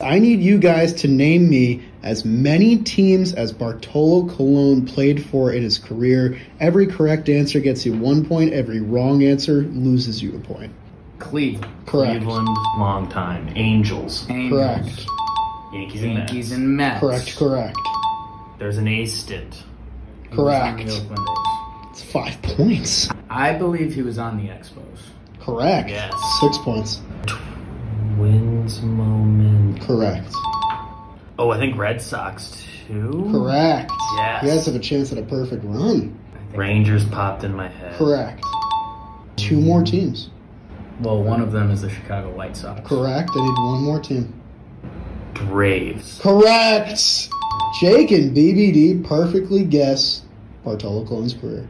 I need you guys to name me as many teams as Bartolo Colon played for in his career. Every correct answer gets you one point. Every wrong answer loses you a point. Cleveland. Correct. Cleveland, long time. Angels, Angels. Correct. Yankees, and Mets. And Mets. Correct. Correct. There's an A stint. He was on Correct. the Oakland A's. It's five points. I believe he was on the Expos. Correct. Yes. Six points. Wins moment. Correct. Oh, I think Red Sox too. Correct. Yes. You guys have a chance at a perfect run. Rangers popped in my head. Correct. Two more teams. Well, one of them is the Chicago White Sox. Correct. I need one more team. Braves. Correct. Jake and BBD perfectly guess Bartolo Colon's career.